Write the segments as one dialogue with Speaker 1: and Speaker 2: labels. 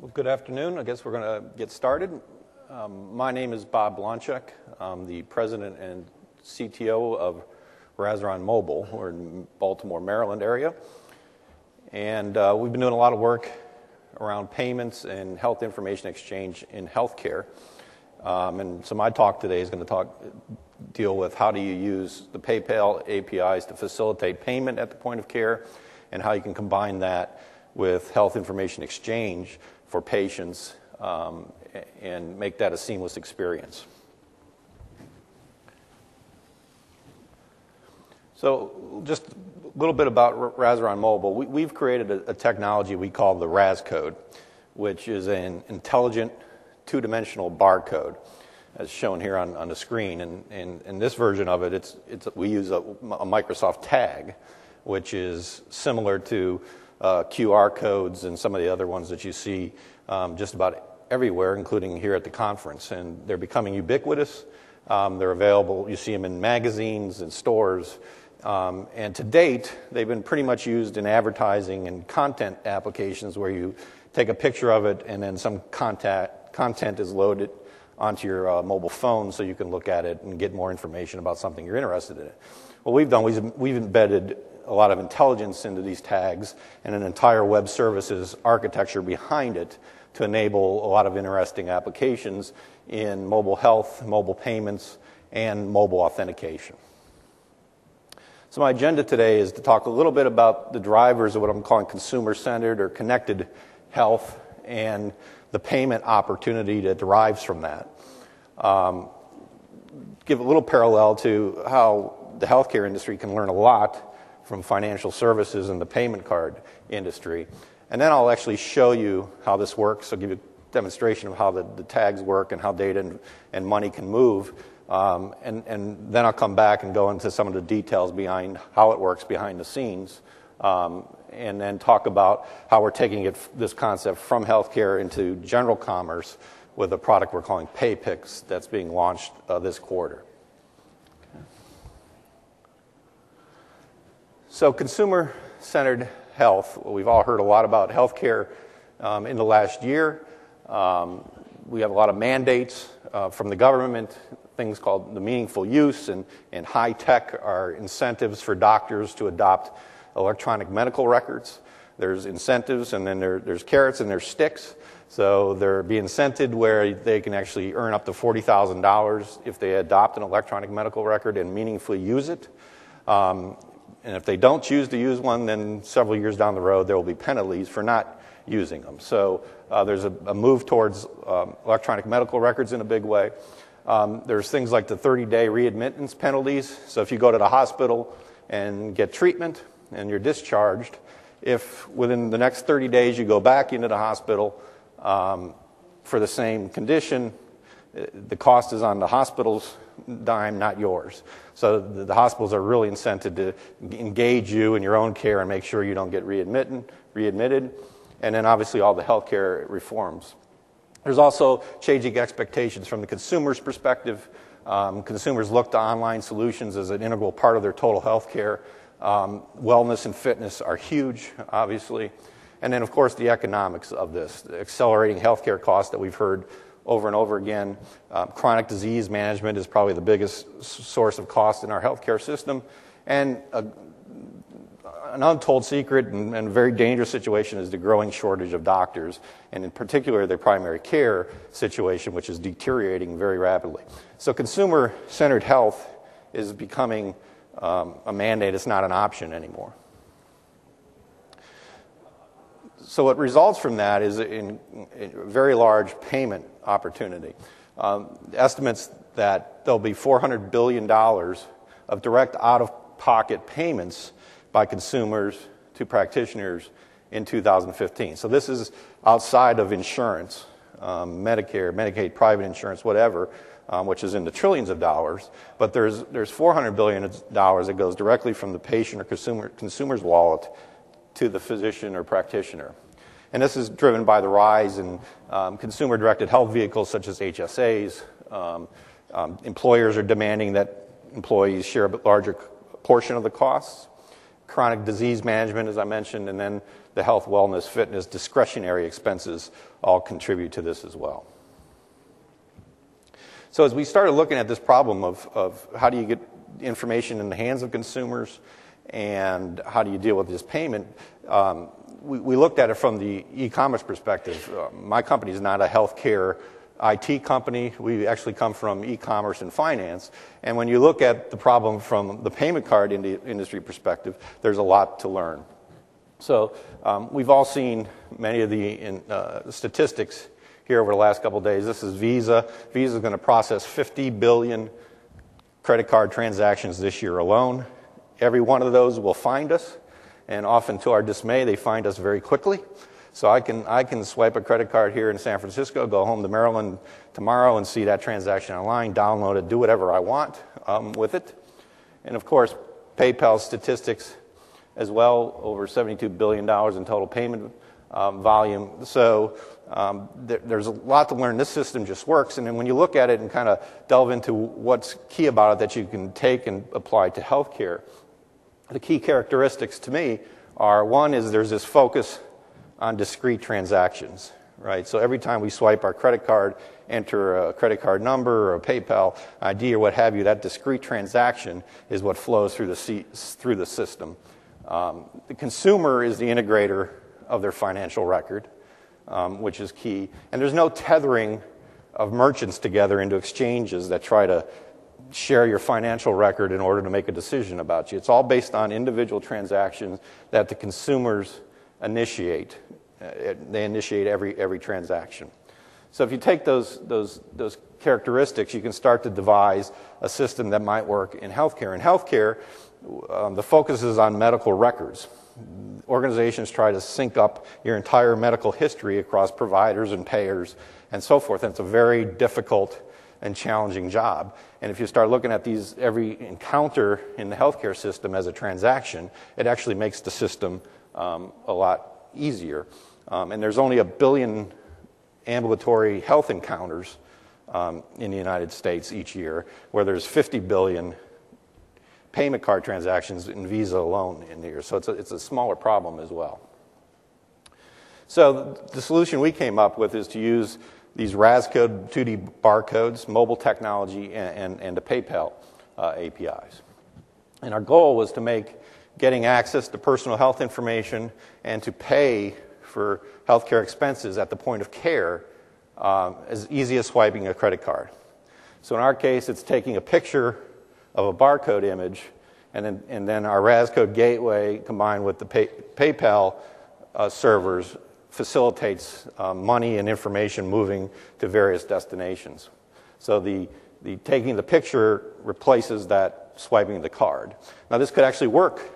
Speaker 1: Well, good afternoon. I guess we're going to get started. Um, my name is Bob Blonchek. I'm the president and CTO of Razoron Mobile. We're in Baltimore, Maryland area. And uh, we've been doing a lot of work around payments and health information exchange in healthcare. Um, and so my talk today is going to talk, deal with how do you use the PayPal APIs to facilitate payment at the point of care and how you can combine that with health information exchange for patients um, and make that a seamless experience. So, just a little bit about Razoron Mobile. We, have created a, a, technology we call the RAS code, which is an intelligent two dimensional barcode, as shown here on, on the screen. And in this version of it, it's, it's, we use a, a Microsoft tag, which is similar to uh, QR codes and some of the other ones that you see um, just about everywhere, including here at the conference. And they're becoming ubiquitous. Um, they're available, you see them in magazines and stores. Um, and to date, they've been pretty much used in advertising and content applications where you take a picture of it and then some contact, content is loaded onto your uh, mobile phone so you can look at it and get more information about something you're interested in. What we've done, we've, we've embedded a lot of intelligence into these tags and an entire web services architecture behind it to enable a lot of interesting applications in mobile health, mobile payments, and mobile authentication. So, my agenda today is to talk a little bit about the drivers of what I'm calling consumer centered or connected health and the payment opportunity that derives from that. Um, give a little parallel to how the healthcare industry can learn a lot from financial services and the payment card industry. And then I'll actually show you how this works. I'll give you a demonstration of how the, the tags work and how data and, and money can move. Um, and, and then I'll come back and go into some of the details behind how it works behind the scenes. Um, and then talk about how we're taking it, this concept from healthcare into general commerce with a product we're calling PayPix that's being launched uh, this quarter. So, consumer centered health. We've all heard a lot about healthcare um, in the last year. Um, we have a lot of mandates uh, from the government, things called the meaningful use, and, and HITECH are incentives for doctors to adopt electronic medical records. There's incentives, and then there, there's carrots and there's sticks. So they're being incented where they can actually earn up to $40,000 if they adopt an electronic medical record and meaningfully use it. Um, and if they don't choose to use one, then several years down the road, there will be penalties for not using them. So uh, there's a, a, move towards um, electronic medical records in a big way. Um, there's things like the 30 day readmittance penalties. So if you go to the hospital and get treatment and you're discharged, if within the next 30 days you go back into the hospital um, for the same condition, uh, the cost is on the hospital's dime, not yours. So the, the, hospitals are really incented to engage you in your own care and make sure you don't get readmitted, readmitted. And then obviously all the healthcare reforms. There's also changing expectations from the consumer's perspective. Um, consumers look to online solutions as an integral part of their total health care. Um, wellness and fitness are huge, obviously. And then, of course, the economics of this, the accelerating healthcare costs that we've heard over and over again. Um, chronic disease management is probably the biggest source of cost in our healthcare system. And a, an untold secret and, and, very dangerous situation is the growing shortage of doctors, and in particular, the primary care situation, which is deteriorating very rapidly. So, consumer centered health is becoming um, a mandate, it's not an option anymore. So, what results from that is a very large payment opportunity. Um, estimates that there'll be $400 billion of direct out of pocket payments by consumers to practitioners in 2015. So this is outside of insurance, um, Medicare, Medicaid, private insurance, whatever, um, which is in the trillions of dollars. But there's, there's $400 billion that goes directly from the patient or consumer, consumer's wallet to the physician or practitioner. And this is driven by the rise in um, consumer directed health vehicles such as HSAs. Um, um, employers are demanding that employees share a larger portion of the costs. Chronic disease management, as I mentioned, and then the health, wellness, fitness, discretionary expenses all contribute to this as well. So, as we started looking at this problem of, of how do you get information in the hands of consumers and how do you deal with this payment, um, we, we, looked at it from the e commerce perspective. Uh, my company is not a healthcare IT company. We actually come from e commerce and finance. And when you look at the problem from the payment card industry perspective, there's a lot to learn. So, um, we've all seen many of the in, uh, statistics here over the last couple days. This is Visa. Visa is going to process 50 billion credit card transactions this year alone. Every one of those will find us, and often to our dismay, they find us very quickly. So I can, I can swipe a credit card here in San Francisco, go home to Maryland tomorrow and see that transaction online, download it, do whatever I want um, with it. And of course, PayPal statistics as well, over $72 billion in total payment um, volume. So um, there, there's a lot to learn. This system just works. And then when you look at it and kind of delve into what's key about it that you can take and apply to healthcare, the key characteristics to me are one is there's this focus on discrete transactions, right? So every time we swipe our credit card, enter a credit card number or a PayPal ID or what have you, that discrete transaction is what flows through the, through the system. Um, the consumer is the integrator of their financial record, um, which is key. And there's no tethering of merchants together into exchanges that try to share your financial record in order to make a decision about you. It's all based on individual transactions that the consumers initiate. Uh, they initiate every, every transaction. So if you take those, those, those characteristics, you can start to devise a system that might work in healthcare. In healthcare, um, the focus is on medical records. Organizations try to sync up your entire medical history across providers and payers and so forth. And it's a very difficult and challenging job. And if you start looking at these, every encounter in the healthcare system as a transaction, it actually makes the system um, a lot easier. Um, and there's only a billion ambulatory health encounters um, in the United States each year, where there's 50 billion payment card transactions in Visa alone in the year. So it's a, it's a smaller problem as well. So the solution we came up with is to use these RAScode 2D barcodes, mobile technology, and, and, and the PayPal uh, APIs. And our goal was to make getting access to personal health information and to pay for healthcare expenses at the point of care um, as easy as swiping a credit card. So in our case, it's taking a picture of a barcode image, and then, and then our RAScode gateway combined with the pay, PayPal uh, servers facilitates uh, money and information moving to various destinations. So the, the taking the picture replaces that swiping the card. Now, this could actually work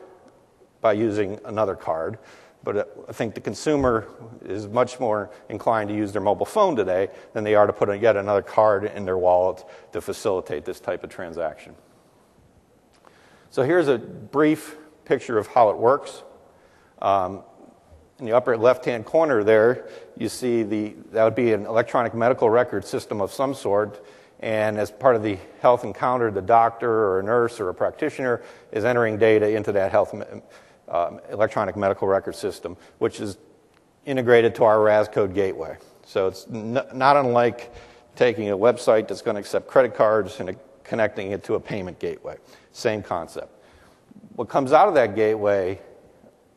Speaker 1: by using another card, but uh, I think the consumer is much more inclined to use their mobile phone today than they are to put yet another card in their wallet to facilitate this type of transaction. So here's a brief picture of how it works. Um, in the upper left-hand corner there, you see the that would be an electronic medical record system of some sort. And as part of the health encounter, the doctor or a nurse or a practitioner is entering data into that health uh, electronic medical record system, which is integrated to our RAScode gateway. So it's n- not unlike taking a website that's going to accept credit cards and a, connecting it to a payment gateway. Same concept. What comes out of that gateway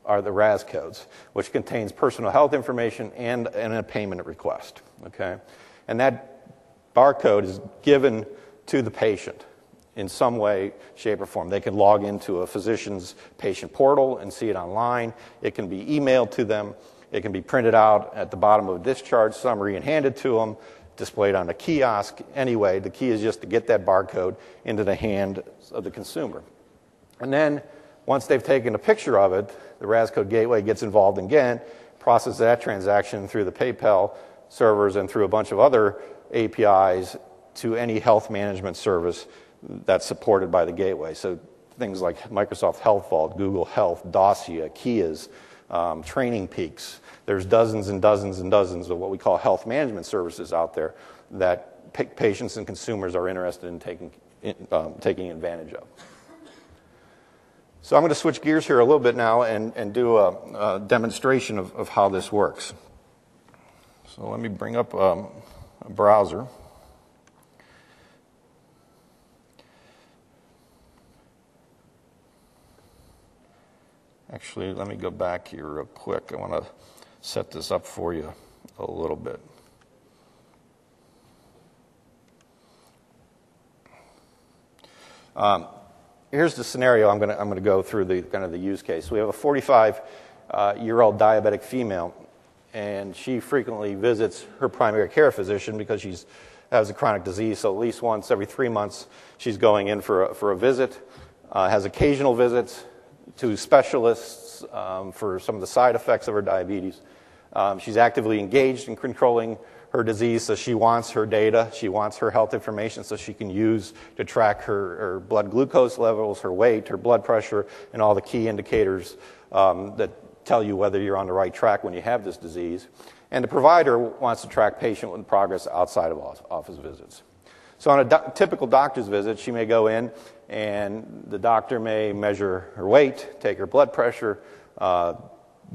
Speaker 1: are the RAS codes, which contains personal health information and, and a payment request. Okay? And that barcode is given to the patient in some way, shape, or form. They can log into a physician's patient portal and see it online. It can be emailed to them. It can be printed out at the bottom of a discharge summary and handed to them displayed on a kiosk. Anyway, the key is just to get that barcode into the hand of the consumer. And then once they've taken a picture of it, the RAScode gateway gets involved again, processes that transaction through the PayPal servers and through a bunch of other APIs to any health management service that's supported by the gateway. So things like Microsoft Health Vault, Google Health, Dossia, Keas, um, Training Peaks, there's dozens and dozens and dozens of what we call health management services out there that pa- patients and consumers are interested in taking, in, um, taking advantage of. So I'm going to switch gears here a little bit now and, and do a, a demonstration of, of how this works. So let me bring up um, a browser. Actually, let me go back here real quick. I want to set this up for you a little bit. Um, here's the scenario I'm going to I'm going to go through the kind of the use case. We have a 45 uh, year old diabetic female, and she frequently visits her primary care physician because she has a chronic disease. So at least once every three months, she's going in for a, for a visit. Uh, has occasional visits to specialists um, for some of the side effects of her diabetes. Um, she's actively engaged in controlling her disease, so she wants her data, she wants her health information so she can use to track her, her blood glucose levels, her weight, her blood pressure, and all the key indicators um, that tell you whether you're on the right track when you have this disease. And the provider wants to track patient progress outside of office visits. So, on a do- typical doctor's visit, she may go in and the doctor may measure her weight, take her blood pressure, uh,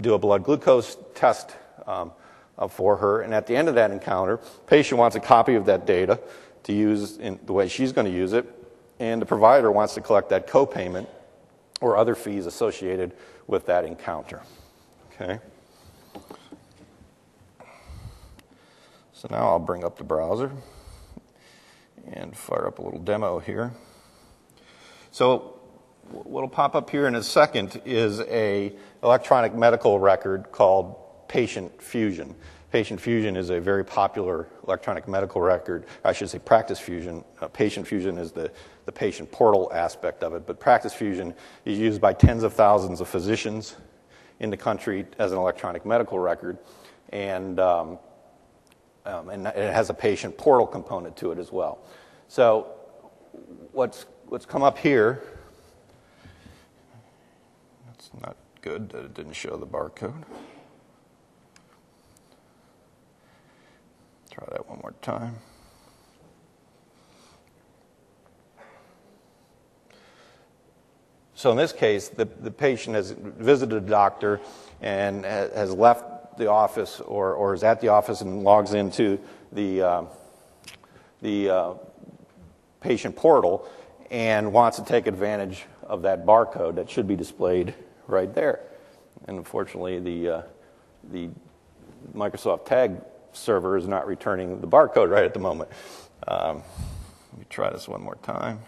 Speaker 1: do a blood glucose test um, Uh, for her. And at the end of that encounter, patient wants a copy of that data to use in the way she's going to use it, and the provider wants to collect that copayment or other fees associated with that encounter. Okay? So now I'll bring up the browser and fire up a little demo here. So what'll pop up here in a second is a electronic medical record called Patient Fusion. Patient Fusion is a very popular electronic medical record. I should say Practice Fusion. Uh, patient Fusion is the, the patient portal aspect of it, but Practice Fusion is used by tens of thousands of physicians in the country as an electronic medical record. And, um, um, and it has a patient portal component to it as well. So, what's, what's come up here, that's not good that it didn't show the barcode. Try that one more time. So in this case, the, the patient has visited a doctor and has left the office or, or is at the office and logs into the, uh, the uh, patient portal and wants to take advantage of that barcode that should be displayed right there. And unfortunately, the, uh, the Microsoft Tag server is not returning the barcode right at the moment. Um, let me try this one more time.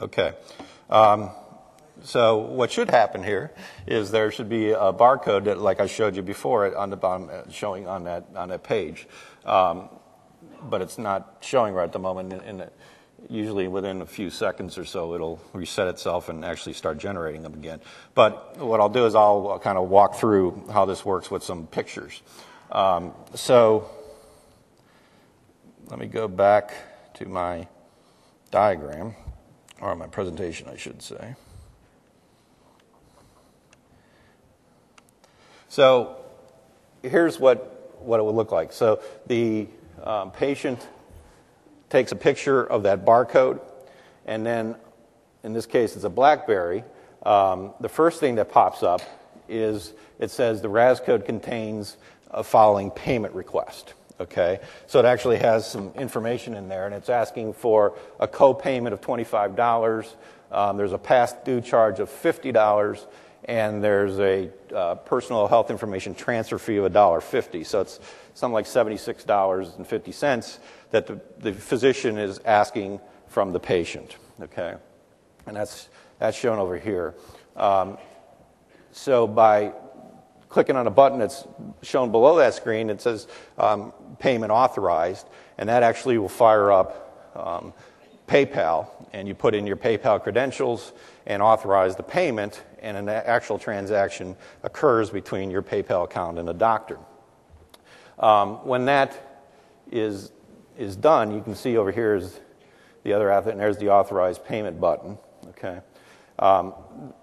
Speaker 1: Okay. Um, so what should happen here is there should be a barcode that, like I showed you before, on the bottom, uh, showing on that on that page, um, but it's not showing right at the moment. And usually within a few seconds or so, it'll reset itself and actually start generating them again. But what I'll do is I'll kind of walk through how this works with some pictures. Um, so let me go back to my diagram or my presentation, I should say. So here's what, what it would look like. So the um, patient takes a picture of that barcode, and then in this case it's a Blackberry. Um, the first thing that pops up is it says the RAS code contains a following payment request. Okay, so it actually has some information in there, and it's asking for a co-payment of $25. Um, there's a past due charge of $50, and there's a uh, personal health information transfer fee of $1.50. So it's something like $76.50 that the, the physician is asking from the patient. Okay, and that's that's shown over here. Um, so by clicking on a button that's shown below that screen, it says um, payment authorized, and that actually will fire up um, PayPal, and you put in your PayPal credentials and authorize the payment, and an actual transaction occurs between your PayPal account and a doctor. Um, when that is, is done, you can see over here is the other athlete, and there's the authorized payment button. Okay. Um,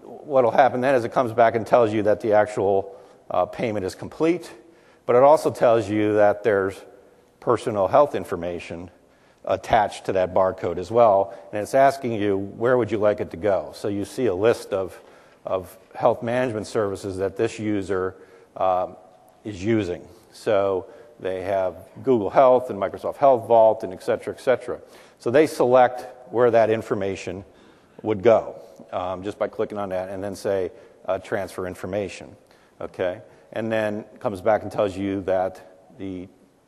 Speaker 1: what will happen then is it comes back and tells you that the actual uh, payment is complete, but it also tells you that there's personal health information attached to that barcode as well, and it's asking you where would you like it to go. So you see a list of, of health management services that this user um, is using. So they have Google Health and Microsoft Health Vault and et cetera, et cetera. So they select where that information would go um, just by clicking on that and then say uh, transfer information. Okay? And then comes back and tells you that the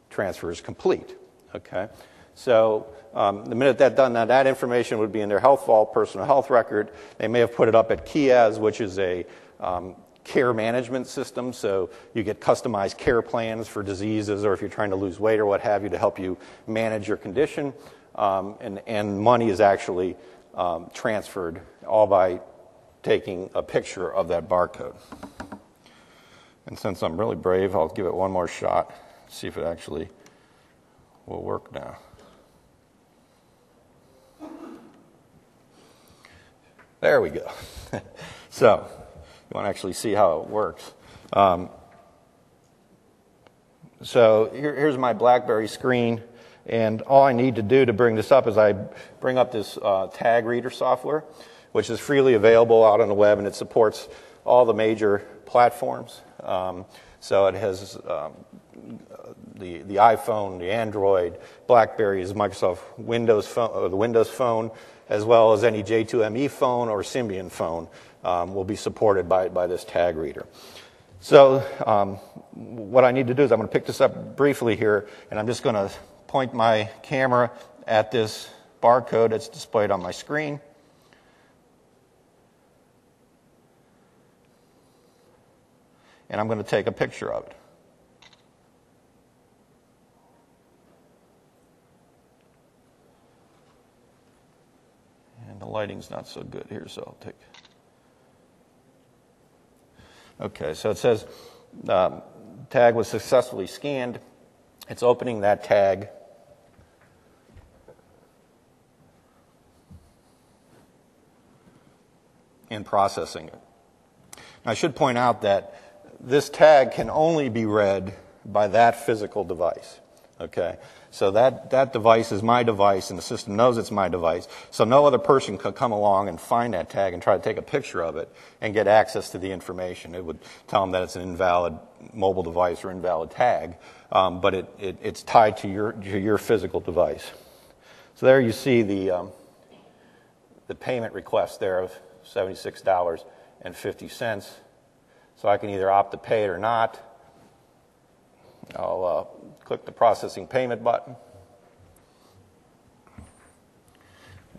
Speaker 1: transfer is complete. Okay? So um, the minute that done, now that information would be in their health vault, personal health record. They may have put it up at Keas, which is a um, care management system. So you get customized care plans for diseases, or if you're trying to lose weight or what have you, to help you manage your condition. Um, and, and money is actually um, transferred all by taking a picture of that barcode. And since I'm really brave, I'll give it one more shot, see if it actually will work now. There we go. so, you want to actually see how it works. Um, so, here, here's my Blackberry screen. And all I need to do to bring this up is I bring up this uh, tag reader software, which is freely available out on the web and it supports all the major platforms. Um, so it has um, the, the iPhone, the Android, BlackBerry's Microsoft Windows phone, or the Windows phone, as well as any J2ME phone or Symbian phone um, will be supported by, by this tag reader. So um, what I need to do is I'm going to pick this up briefly here, and I'm just going to point my camera at this barcode that's displayed on my screen. And I'm going to take a picture of it. And the lighting's not so good here, so I'll take. Okay, so it says um, tag was successfully scanned. It's opening that tag. And processing it. Now, I should point out that this tag can only be read by that physical device. Okay? So that, that device is my device, and the system knows it's my device. So no other person could come along and find that tag and try to take a picture of it and get access to the information. It would tell them that it's an invalid mobile device or invalid tag, um, but it, it, it's tied to your, to your physical device. So there you see the, um, the payment request there of $76.50. So I can either opt to pay it or not. I'll uh, click the processing payment button.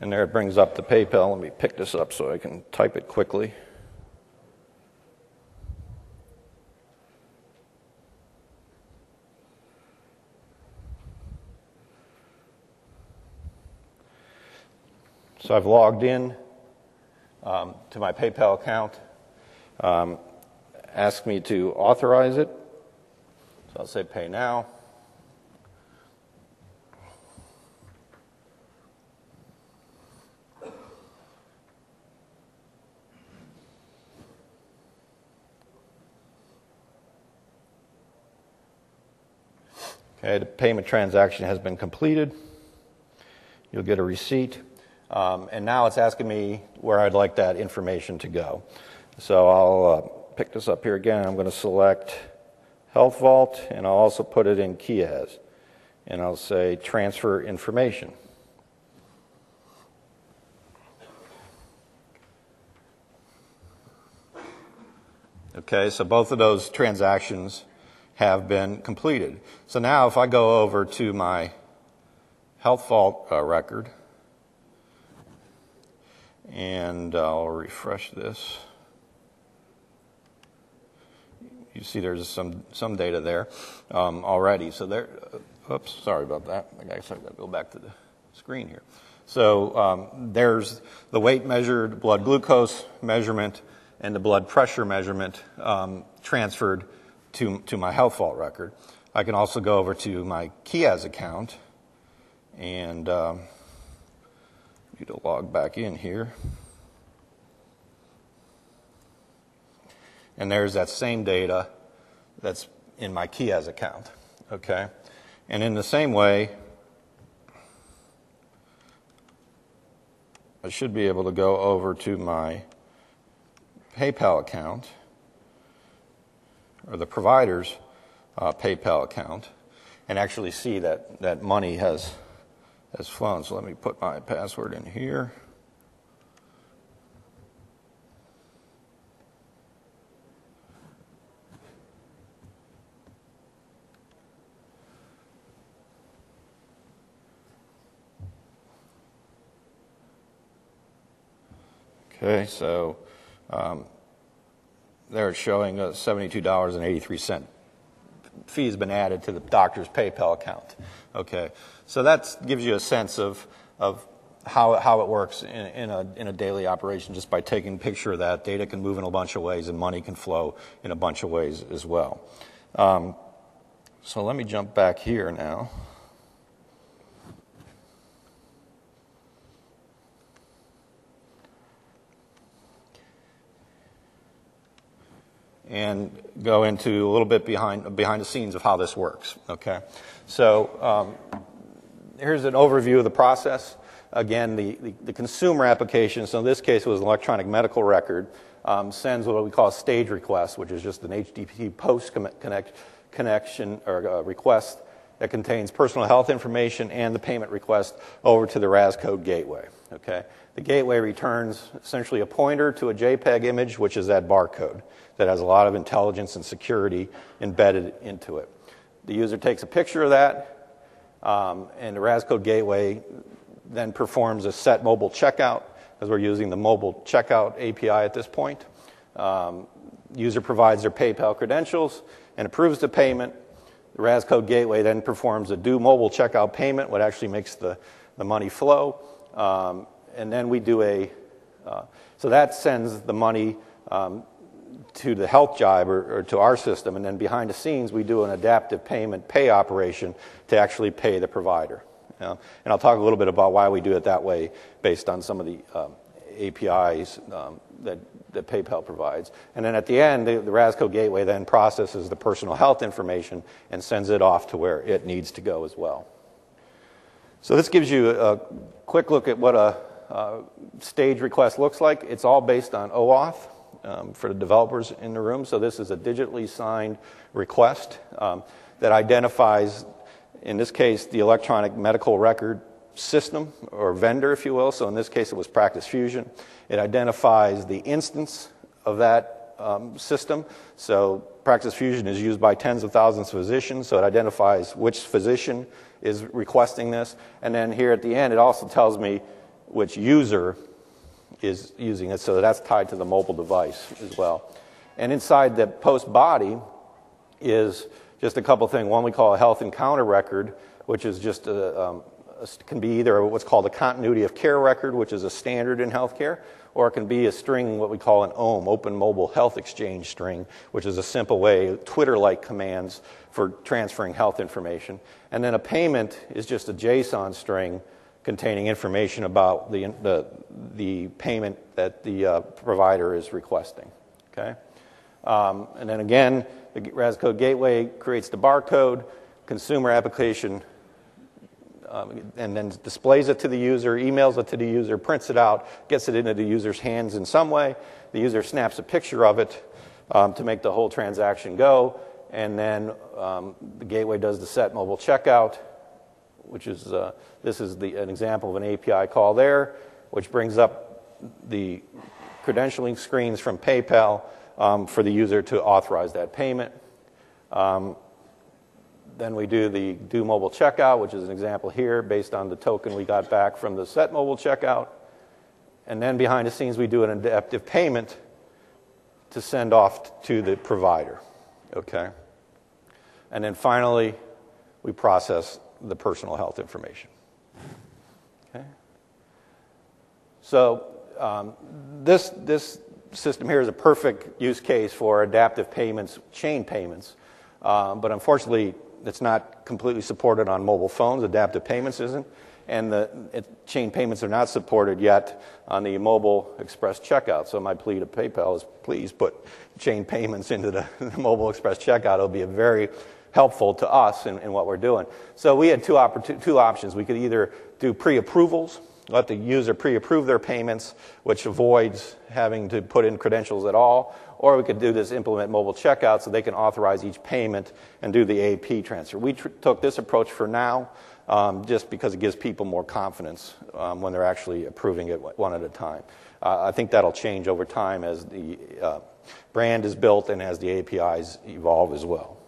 Speaker 1: And there it brings up the PayPal. Let me pick this up so I can type it quickly. So I've logged in um, to my PayPal account. Um, ask me to authorize it. So I'll say pay now. Okay, the payment transaction has been completed. You'll get a receipt. Um, and now it's asking me where I'd like that information to go. So I'll uh, pick this up here again. I'm going to select Health Vault, and I'll also put it in Keas. And I'll say transfer information. Okay, so both of those transactions have been completed. So now if I go over to my Health Vault uh, record, and I'll refresh this. You see there's some, some data there um, already. So there, oops, sorry about that. I guess I've got to go back to the screen here. So um, there's the weight measured, blood glucose measurement, and the blood pressure measurement um, transferred to, to my health vault record. I can also go over to my Keas account and um, need to log back in here. And there's that same data that's in my Keas account. Okay? And in the same way, I should be able to go over to my PayPal account or the provider's uh, PayPal account and actually see that, that money has, has flown. So let me put my password in here. Okay, so um, they're showing a $72.83 fee has been added to the doctor's PayPal account. Okay, so that gives you a sense of, of how, how it works in, in, a, in a daily operation just by taking a picture of that. Data can move in a bunch of ways and money can flow in a bunch of ways as well. Um, so let me jump back here now. And go into a little bit behind, behind the scenes of how this works. Okay, so um, here's an overview of the process. Again, the, the, the, consumer application, so in this case it was an electronic medical record, um, sends what we call a stage request, which is just an HTTP post connect, connection or uh, request that contains personal health information and the payment request over to the RAS code gateway. Okay? The gateway returns essentially a pointer to a JPEG image, which is that barcode that has a lot of intelligence and security embedded into it. The user takes a picture of that, um, and the RAS code gateway then performs a set mobile checkout, because we're using the mobile checkout API at this point. Um, user provides their PayPal credentials and approves the payment. The RAS code gateway then performs a do mobile checkout payment, what actually makes the, the money flow. Um, and then we do a, uh, so that sends the money um, to the health jibe or, or, to our system, and then behind the scenes we do an adaptive payment pay operation to actually pay the provider. And I'll talk a little bit about why we do it that way based on some of the um, APIs um, that, that PayPal provides. And then at the end, the, the RAScode gateway then processes the personal health information and sends it off to where it needs to go as well. So this gives you a quick look at what a, a stage request looks like. It's all based on OAuth um, for the developers in the room. So this is a digitally signed request um, that identifies, in this case, the electronic medical record system or vendor, if you will. So in this case, it was Practice Fusion. It identifies the instance of that um, system. So Practice Fusion is used by tens of thousands of physicians, so it identifies which physician is requesting this. And then here at the end, it also tells me which user is using it, so that's tied to the mobile device as well. And inside the post body is just a couple things. One we call a health encounter record, which is just a, um, a, can be either what's called a continuity of care record, which is a standard in healthcare, or it can be a string, what we call an OME, Open Mobile Health Exchange string, which is a simple way, Twitter like commands for transferring health information. And then a payment is just a JSON string containing information about the, the, the payment that the uh, provider is requesting. Okay? Um, and then again, the RAS code gateway creates the barcode, consumer application, um, and then displays it to the user, emails it to the user, prints it out, gets it into the user's hands in some way. The user snaps a picture of it um, to make the whole transaction go, and then um, the gateway does the set mobile checkout which is uh, this is the, an example of an API call there, which brings up the credentialing screens from PayPal um, for the user to authorize that payment. Um, then we do the do mobile checkout, which is an example here based on the token we got back from the set mobile checkout. And then behind the scenes, we do an adaptive payment to send off to the provider. Okay? And then finally, we process the personal health information. Okay? So um, this, this system here is a perfect use case for adaptive payments, chain payments. Um, but unfortunately, it's not completely supported on mobile phones. Adaptive payments isn't. And the it, chain payments are not supported yet on the mobile express checkout. So my plea to PayPal is please put chain payments into the, the mobile express checkout. It'll be a very helpful to us in, in what we're doing. So we had two, oppor- two options. We could either do pre-approvals, let the user pre-approve their payments, which avoids having to put in credentials at all, or we could do this implement mobile checkout so they can authorize each payment and do the AP transfer. We tr- took this approach for now um, just because it gives people more confidence um, when they're actually approving it one at a time. Uh, I think that'll change over time as the uh, brand is built and as the APIs evolve as well.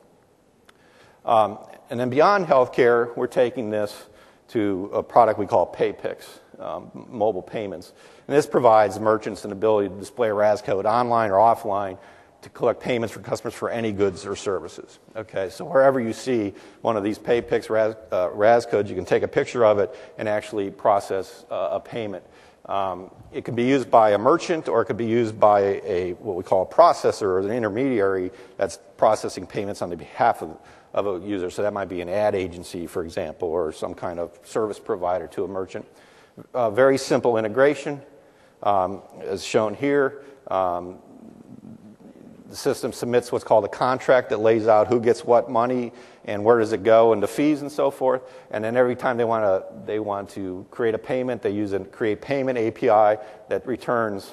Speaker 1: Um, and then beyond healthcare, we're taking this to a product we call PayPix, um, mobile payments. And this provides merchants an ability to display a RAS code online or offline to collect payments from customers for any goods or services. Okay, so wherever you see one of these PayPix RAS, uh, RAS codes, you can take a picture of it and actually process uh, a payment. Um, it can be used by a merchant or it could be used by a, what we call a processor or an intermediary that's processing payments on the behalf of, of a user. So that might be an ad agency, for example, or some kind of service provider to a merchant. Uh, very simple integration, um, as shown here. Um, the system submits what's called a contract that lays out who gets what money and where does it go and the fees and so forth. And then every time they want to they want to create a payment, they use a create payment API that returns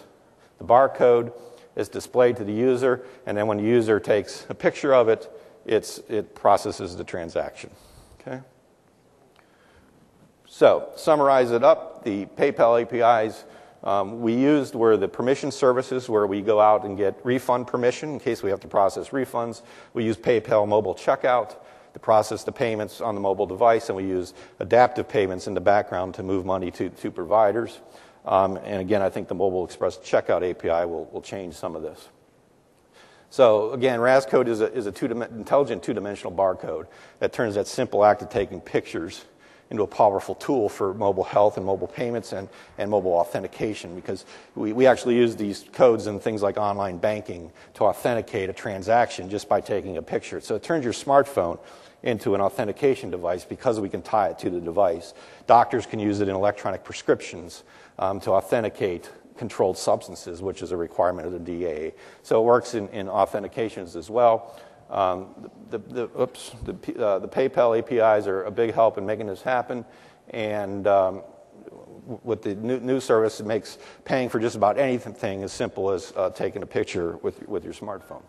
Speaker 1: the barcode is displayed to the user, and then when the user takes a picture of it, it processes the transaction. Okay? So, summarize it up. The PayPal APIs um, we used were the permission services where we go out and get refund permission in case we have to process refunds. We use PayPal mobile checkout to process the payments on the mobile device, and we use adaptive payments in the background to move money to, to providers. Um, and again, I think the Mobile Express Checkout API will, will change some of this. So again, RAS code is a, is a two intelligent two-dimensional barcode that turns that simple act of taking pictures into a powerful tool for mobile health and mobile payments and, and mobile authentication because we, we actually use these codes in things like online banking to authenticate a transaction just by taking a picture. So it turns your smartphone into an authentication device because we can tie it to the device. Doctors can use it in electronic prescriptions um, to authenticate controlled substances, which is a requirement of the DEA. So it works in, in authentications as well. Um, the, the, oops, the, uh, the, PayPal APIs are a big help in making this happen. And um, with the new, new, service, it makes paying for just about anything as simple as uh, taking a picture with, with your smartphone.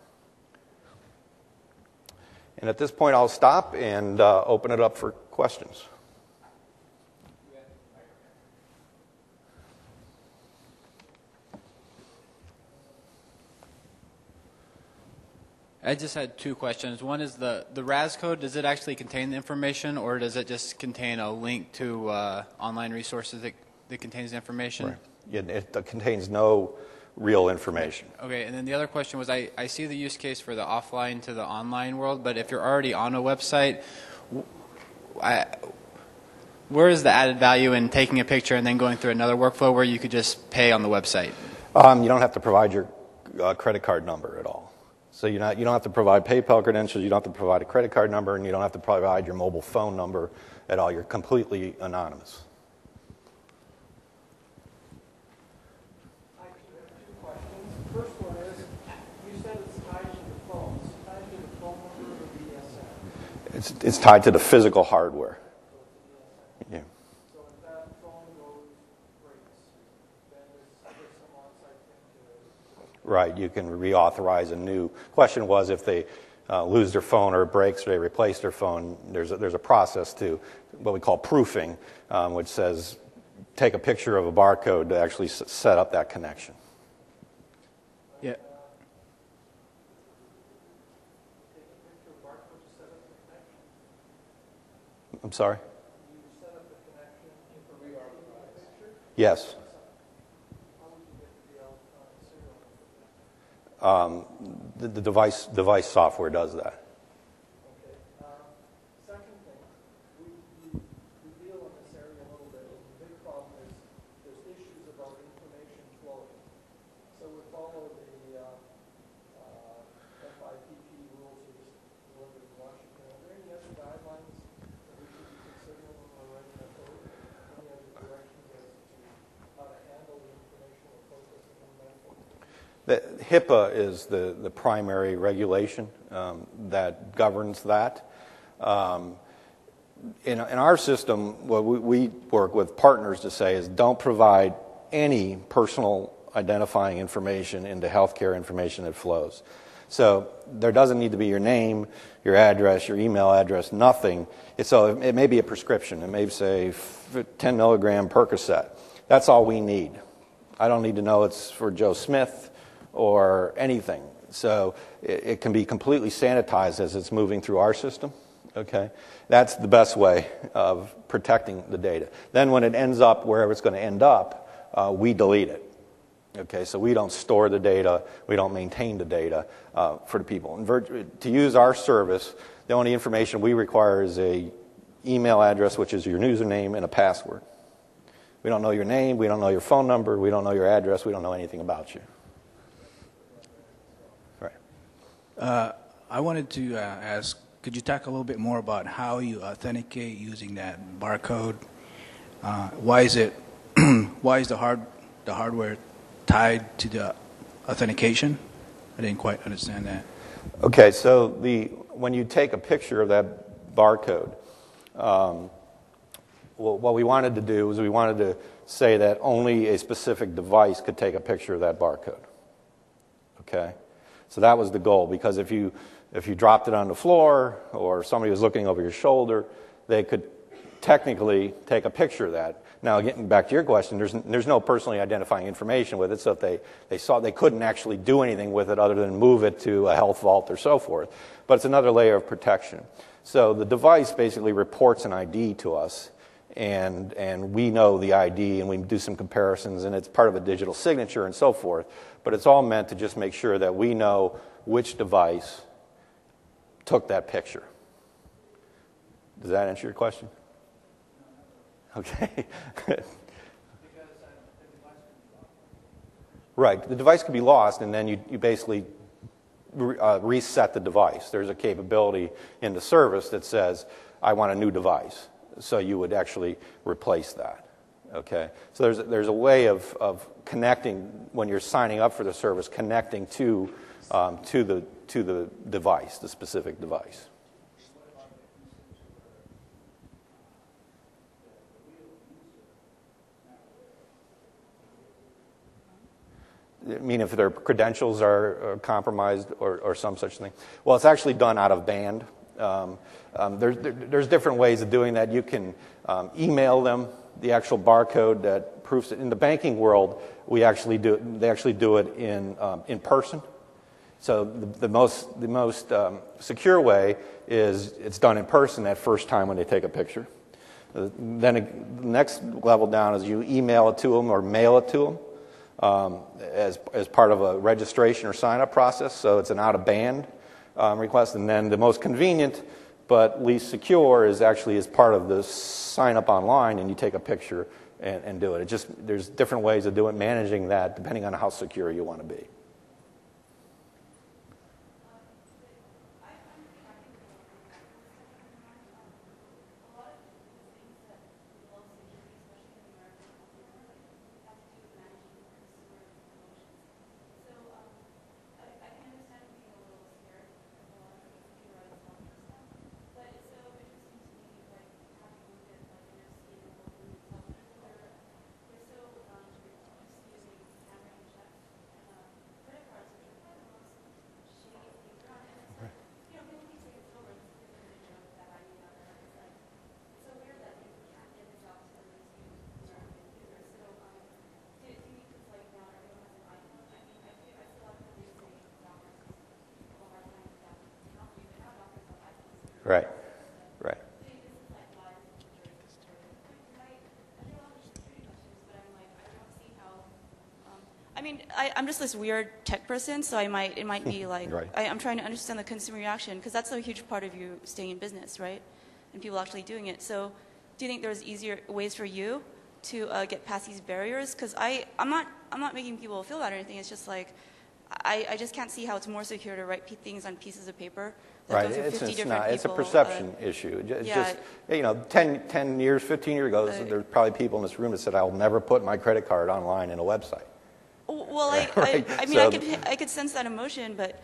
Speaker 1: And at this point, I'll stop and uh, open it up for questions.
Speaker 2: I just had two questions. One is the, the RAS code, does it actually contain the information or does it just contain a link to uh, online resources that, that contains the information?
Speaker 1: Right. It, it contains no real information.
Speaker 2: Okay, and then the other question was I, I see the use case for the offline to the online world, but if you're already on a website, I, where is the added value in taking a picture and then going through another workflow where you could just pay on the website?
Speaker 1: Um, you don't have to provide your uh, credit card number at all. So you're not, you don't have to provide PayPal credentials, you don't have to provide a credit card number, and you don't have to provide your mobile phone number at all. You're completely anonymous. It's, it's tied to the physical hardware. Right, you can reauthorize a new. Question was if they uh, lose their phone or it breaks or they replace their phone, there's a, there's a process to what we call proofing, um, which says take a picture of a barcode to actually s- set up that connection.
Speaker 2: Yeah.
Speaker 1: I'm sorry? Yes. Um, the, the device, device software does that. The HIPAA is the, the primary regulation um, that governs that. Um, in, in our system, what we, we work with partners to say is don't provide any personal identifying information into healthcare information that flows. So there doesn't need to be your name, your address, your email address, nothing. So it may be a prescription. It may say 10 milligram Percocet. That's all we need. I don't need to know it's for Joe Smith or anything. So it, it can be completely sanitized as it's moving through our system. Okay? That's the best way of protecting the data. Then when it ends up wherever it's going to end up, uh, we delete it. Okay, so we don't store the data, we don't maintain the data uh, for the people. And to use our service, the only information we require is a email address, which is your username, and a password. We don't know your name, we don't know your phone number, we don't know your address, we don't know anything about you. Right.
Speaker 3: Uh, I wanted to uh, ask, could you talk a little bit more about how you authenticate using that barcode? Uh, why is it? why is the hard the hardware tied to the authentication? I didn't quite understand that.
Speaker 1: Okay, so the when you take a picture of that barcode, um, well, what we wanted to do was we wanted to say that only a specific device could take a picture of that barcode. Okay, so that was the goal because if you if you dropped it on the floor or somebody was looking over your shoulder, they could technically take a picture of that. Now, getting back to your question, there's, there's no personally identifying information with it, so if they, they saw they couldn't actually do anything with it other than move it to a health vault or so forth. But it's another layer of protection. So the device basically reports an ID to us, and, and we know the ID, and we do some comparisons, and it's part of a digital signature and so forth. But it's all meant to just make sure that we know which device took that picture. Does that answer your question? Okay. right. The device could be lost, and then you, you basically re, uh, reset the device. There's a capability in the service that says, I want a new device. So you would actually replace that. Okay? So there's, there's a way of, of connecting, when you're signing up for the service, connecting to, um, to, the, to the device, the specific device. I mean, if their credentials are compromised or, or some such thing. Well, it's actually done out of band. Um, um, there, there's different ways of doing that. You can um, email them the actual barcode that proves it. In the banking world, we actually do they actually do it in, um, in person. So the, the most, the most um, secure way is it's done in person that first time when they take a picture. Uh, then it, the next level down is you email it to them or mail it to them um, as, as part of a registration or sign up process. So it's an out of band um, request. And then the most convenient but least secure is actually as part of the sign up online and you take a picture and, and do it. It just, there's different ways of doing it, managing that depending on how secure you want to be. Right. Right.
Speaker 4: I mean, I, am just this weird tech person, so I might it might be like
Speaker 1: right.
Speaker 4: I, am trying to understand the consumer reaction because that's a huge part of you staying in business, right? And people actually doing it. So, do you think there's easier ways for you to uh, get past these barriers? Because I I'm not I'm not making people feel bad or anything. It's just like I, I just can't see how it's more secure to write things on pieces of paper
Speaker 1: right. It's, it's, not, it's a perception uh, issue. It's yeah. just, you know, 10, 10, years, 15 years ago, uh, there's probably people in this room that said, I'll never put my credit card online in a website.
Speaker 4: Well, I,
Speaker 1: Right,
Speaker 4: I, I mean, I could, I could sense that emotion, but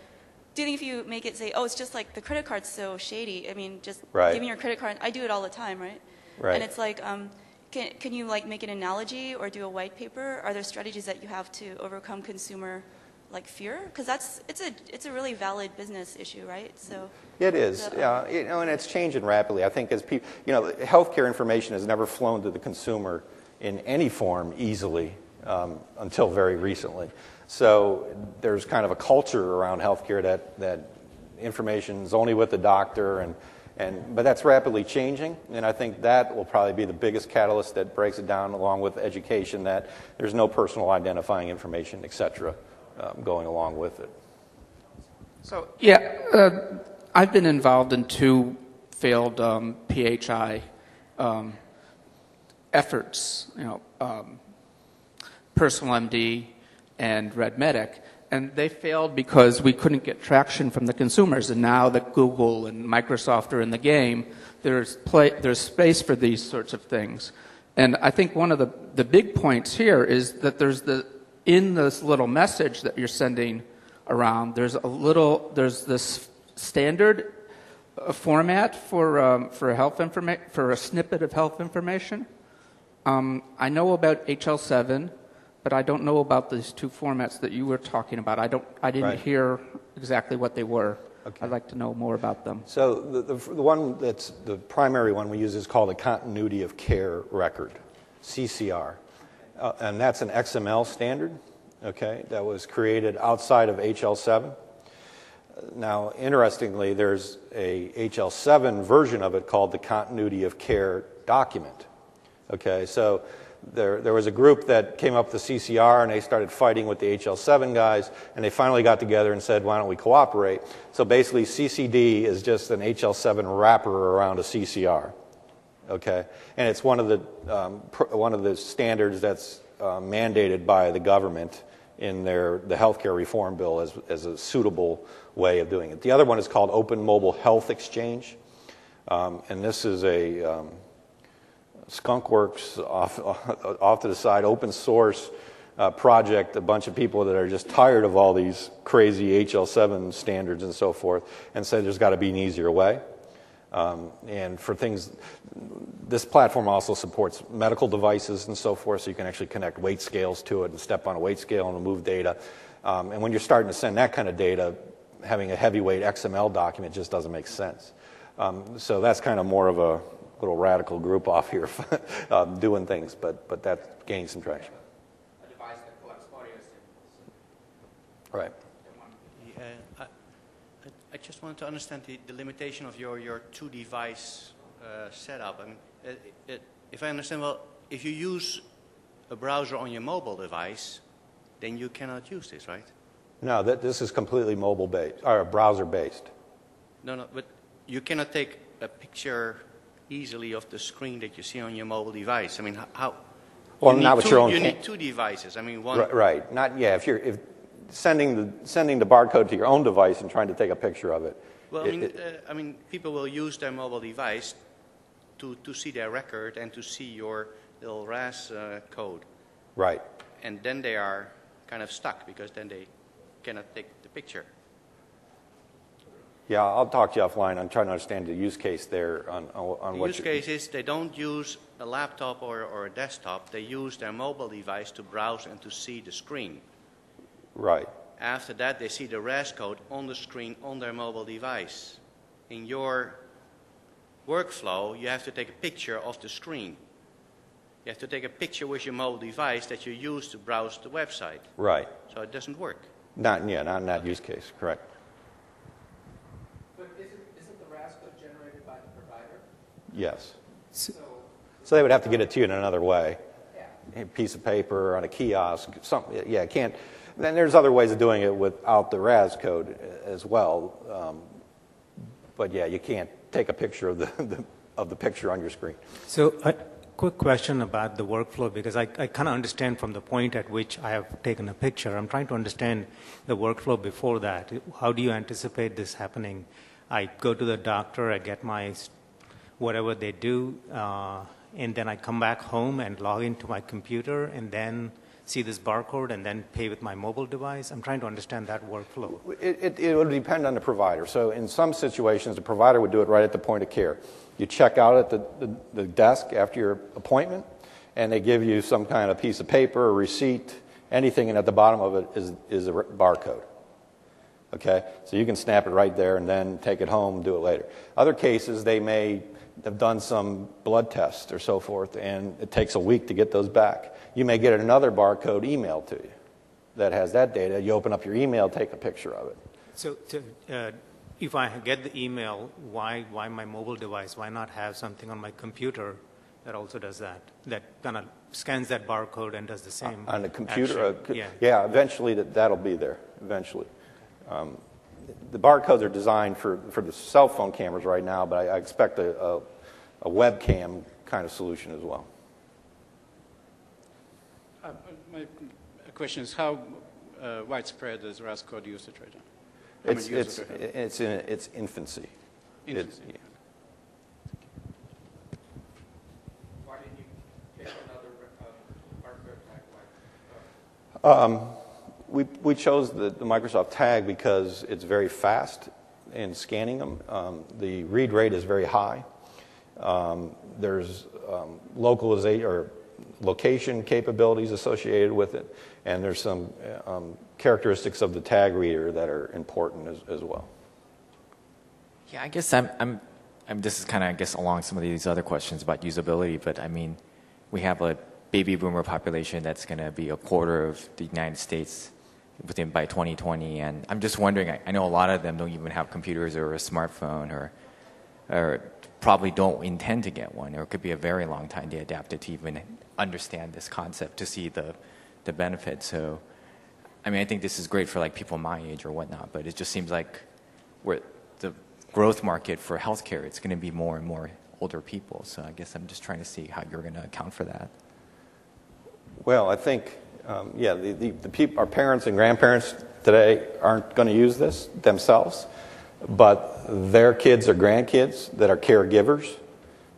Speaker 4: do you think if you make it say, oh, it's just like the credit card's so shady? I mean, just
Speaker 1: Right.
Speaker 4: give me your credit card. I do it all the time, right?
Speaker 1: Right.
Speaker 4: And it's like, um, can, can you like make an analogy or do a white paper? Are there strategies that you have to overcome consumer like fear? Because that's it's a it's a really valid business issue, right? So
Speaker 1: It is,
Speaker 4: The-
Speaker 1: yeah, you know, and it's changing rapidly. I think as people, you know, healthcare information has never flown to the consumer in any form easily um, until very recently. So there's kind of a culture around healthcare that that information is only with the doctor, and and but that's rapidly changing, and I think that will probably be the biggest catalyst that breaks it down, along with education that there's no personal identifying information, et cetera, um, going along with it.
Speaker 5: So, yeah, uh, I've been involved in two failed um, PHI um, efforts, you know, um, Personal MD and Red Medic, and they failed because we couldn't get traction from the consumers. And now that Google and Microsoft are in the game, there's, play, there's space for these sorts of things. And I think one of the, the big points here is that there's the, in this little message that you're sending around, there's a little, there's this standard uh, format for, um, for health information, for a snippet of health information. Um, I know about HL7, but I don't know about these two formats that you were talking about. I don't, I didn't
Speaker 1: Right.
Speaker 5: hear exactly what they were.
Speaker 1: Okay.
Speaker 5: I'd like to know more about them.
Speaker 1: So the, the, the one that's the primary one we use is called a continuity of care record, CCR, uh, and that's an XML standard. Okay, that was created outside of HL7. Now, interestingly, there's a HL7 version of it called the continuity of care document. Okay, so there, there was a group that came up with the CCR and they started fighting with the HL7 guys and they finally got together and said, why don't we cooperate? So basically, CCD is just an HL7 wrapper around a CCR. Okay, and it's one of the, um, pr- one of the standards that's uh, mandated by the government in their, the healthcare reform bill as, as a suitable way of doing it. The other one is called Open Mobile Health Exchange. Um, and this is a um, skunkworks off, off to the side open source uh, project a bunch of people that are just tired of all these crazy hl7 standards and so forth and said there's got to be an easier way um, and for things this platform also supports medical devices and so forth so you can actually connect weight scales to it and step on a weight scale and move data um, and when you're starting to send that kind of data having a heavyweight xml document just doesn't make sense um, so that's kind of more of a little radical group off here um, doing things, but, but that's gaining some traction.
Speaker 5: A device that collects audio signals.
Speaker 1: Right.
Speaker 6: Just wanted to understand the, the limitation of your, your two device uh, setup. I mean, it, it, if I understand well, if you use a browser on your mobile device, then you cannot use this, right?
Speaker 1: No, that, this is completely mobile based, or browser based.
Speaker 6: No, no, but you cannot take a picture easily of the screen that you see on your mobile device. I mean, how?
Speaker 1: Well, not with
Speaker 6: two,
Speaker 1: your own
Speaker 6: You need two devices. I mean, one.
Speaker 1: Right, right. Not, yeah, if you're if sending, the, sending the barcode to your own device and trying to take a picture of it.
Speaker 6: Well, I mean,
Speaker 1: it-
Speaker 6: uh, I mean, people will use their mobile device to, to see their record and to see your little RAS uh, code.
Speaker 1: right.
Speaker 6: And then they are kind of stuck because then they cannot take the picture.
Speaker 1: Yeah, I'll talk to you offline. I'm trying to understand the use case there on, on, on
Speaker 6: The
Speaker 1: what
Speaker 6: use
Speaker 1: you-
Speaker 6: case is they don't use a laptop or, or a desktop. They use their mobile device to browse and to see the screen.
Speaker 1: Right.
Speaker 6: After that, they see the RAScode on the screen on their mobile device. In your workflow, you have to take a picture of the screen. You have to take a picture with your mobile device that you use to browse the website.
Speaker 1: Right.
Speaker 6: So it doesn't work.
Speaker 1: Not, yeah, not in that use case, correct.
Speaker 5: But isn't, isn't the RAScode generated by the provider?
Speaker 1: Yes.
Speaker 5: So,
Speaker 1: So they would have to get it to you in another way. A piece of paper on a kiosk, something, yeah, can't. Then there's other ways of doing it without the RAScode as well. Um, but yeah, you can't take a picture of the, the, of the picture on your screen.
Speaker 7: So, a quick question about the workflow because I, I kind of understand from the point at which I have taken a picture. I'm trying to understand the workflow before that. How do you anticipate this happening? I go to the doctor, I get my whatever they do, uh, and then I come back home and log into my computer and then see this barcode and then pay with my mobile device? I'm trying to understand that workflow.
Speaker 1: It, it, it would depend on the provider. So in some situations, the provider would do it right at the point of care. You check out at the, the, the desk after your appointment, and they give you some kind of piece of paper, a receipt, anything, and at the bottom of it is, is a barcode. Okay? So you can snap it right there and then take it home, do it later. Other cases, they may have done some blood tests or so forth, and it takes a week to get those back. You may get another barcode emailed to you that has that data. You open up your email, take a picture of it.
Speaker 7: So, to, uh, if I get the email, why, why my mobile device? Why not have something on my computer that also does that? That kind of scans that barcode and does the same.
Speaker 1: On the computer? uh,
Speaker 7: yeah.
Speaker 1: yeah, eventually that, that'll be there, eventually. Um, the barcodes are designed for, for the cell phone cameras right now, but I, I expect a, a, a webcam kind of solution as well.
Speaker 8: Uh, My question is, how uh, widespread is RAScode usage right now?
Speaker 1: It's,
Speaker 8: many
Speaker 1: it's,
Speaker 8: users do you have?
Speaker 1: it's in its infancy. It's-
Speaker 8: Infancy.
Speaker 1: yeah.
Speaker 5: Why didn't you pick another barcode tag?
Speaker 1: We, we chose the, the Microsoft Tag because it's very fast in scanning them. Um, the read rate is very high. Um, there's um, localization or location capabilities associated with it, and there's some um, characteristics of the tag reader that are important as, as well.
Speaker 9: Yeah, I guess I'm, I'm, I'm this is kind of, I guess, along some of these other questions about usability, but I mean, we have a baby boomer population that's going to be a quarter of the United States within by 2020, and I'm just wondering. I, I know a lot of them don't even have computers or a smartphone, or, or probably don't intend to get one, or it could be a very long time to adapt it to even understand this concept to see the, the benefit. So, I mean, I think this is great for like people my age or whatnot, but it just seems like we're the growth market for healthcare, it's going to be more and more older people. So I guess I'm just trying to see how you're going to account for that.
Speaker 1: Well, I think, um, yeah, the, the, the peop our parents and grandparents today aren't going to use this themselves, but their kids or grandkids that are caregivers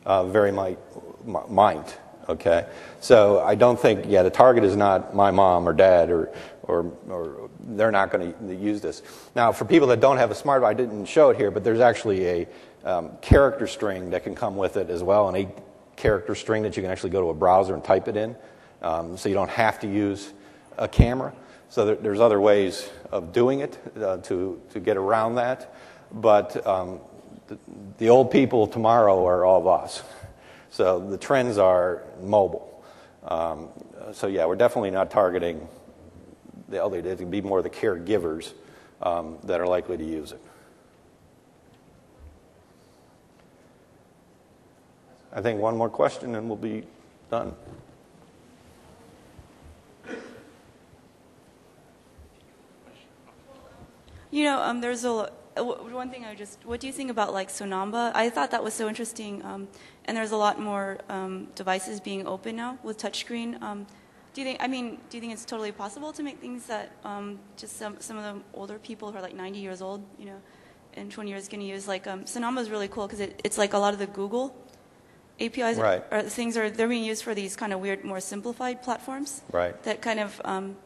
Speaker 1: uh, very might, might. Okay, so I don't think, yeah, the target is not my mom or dad or, or, or they're not going to use this. Now, for people that don't have a smartphone, I didn't show it here, but there's actually a um, character string that can come with it as well, an eight character string that you can actually go to a browser and type it in. Um, so you don't have to use a camera. So there, there's other ways of doing it uh, to, to get around that. But um, the, the old people tomorrow are all of us. So the trends are mobile. Um, so yeah, we're definitely not targeting the elderly. It can be more the caregivers um, that are likely to use it. I think one more question and we'll be done.
Speaker 4: You know, um, there's a uh, one thing I just. What do you think about like Sonamba? I thought that was so interesting, um, and there's a lot more um, devices being open now with touchscreen. Um, do you think? I mean, do you think it's totally possible to make things that um, just some some of the older people who are like 90 years old, you know, in 20 years going to use? Like um, Sonamba is really cool because it, it's like a lot of the Google APIs
Speaker 1: Right.
Speaker 4: or things are they're being used for these kind of weird, more simplified platforms.
Speaker 1: Right.
Speaker 4: That kind of um,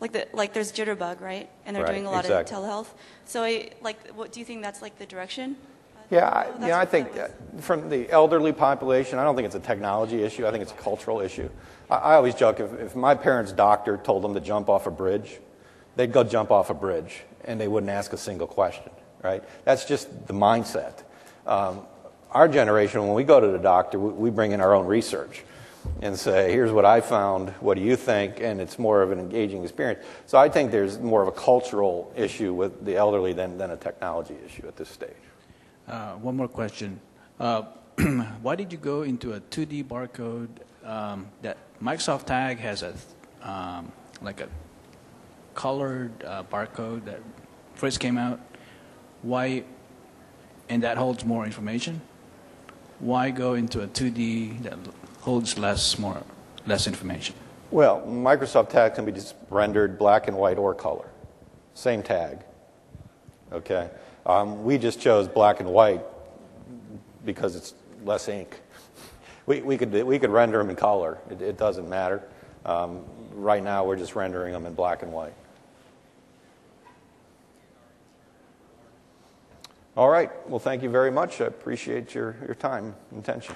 Speaker 4: like the like there's Jitterbug, right? And they're
Speaker 1: Right,
Speaker 4: doing a lot
Speaker 1: exactly.
Speaker 4: of telehealth. So I like what do you think that's like the direction?
Speaker 1: Yeah,
Speaker 4: Oh,
Speaker 1: I,
Speaker 4: that's
Speaker 1: you know, I think uh, from the elderly population, I don't think it's a technology issue. I think it's a cultural issue. I, I always joke if, if my parents' doctor told them to jump off a bridge, they'd go jump off a bridge and they wouldn't ask a single question, right? That's just the mindset. Um, our generation, when we go to the doctor, we, we bring in our own research and say, here's what I found, what do you think? And it's more of an engaging experience. So I think there's more of a cultural issue with the elderly than, than a technology issue at this stage.
Speaker 3: Uh, one more question. Uh, why did you go into a 2D barcode um, that Microsoft Tag has a um, like a colored uh, barcode that first came out? Why, and that holds more information? Why go into a 2D that holds less more less information?
Speaker 1: Well, Microsoft tag can be just rendered black and white or color. Same tag. Okay? Um, we just chose black and white because it's less ink. We, we, could, we could render them in color, it, it doesn't matter. Um, right now, we're just rendering them in black and white. All right. Well, thank you very much. I appreciate your, your time and attention.